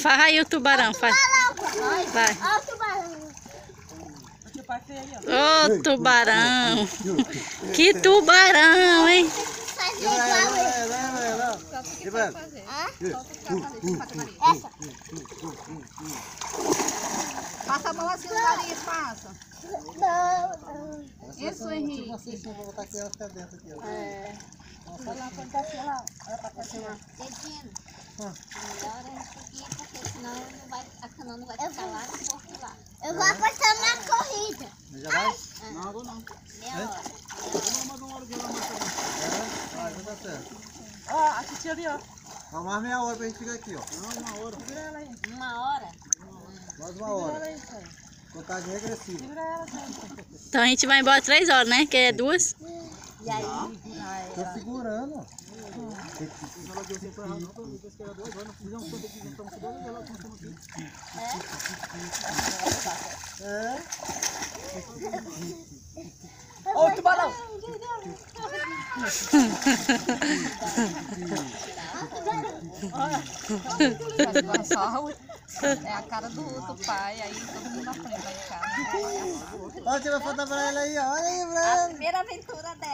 Faz aí o tubarão, faz. Vai. O tubarão. Aqui. Ô, tubarão. Que tubarão, hein? Passa a mão assim no nariz, passa. Não, não. Isso, Henrique. Vocês vão botar criança dentro aqui, ó. Olha lá, quando tá assim, olha lá. Olha pra cá, assim, ó. Dedinho. Melhor a gente seguir, porque senão não vai, a canoa não vai ficar lá no porto lá. Eu vou apostar na corrida. Já vai? Não, agora não. Meia hora. Ah, já tá certo. Ó, a titia ali, ó. Só mais meia hora pra gente ficar aqui, ó. Segura ela aí. Uma hora. Mais uma Segura ela hora. aí. Contagem regressiva. Segura ela. Então a gente vai embora três horas, né? Que é duas. E aí? Tô segurando. É? Ô, o tubarão. Agora só é a cara do, do pai, aí todo mundo aprende lá em casa. Olha, tira foto pra ela aí. Olha aí, Breno. Primeira aventura dela.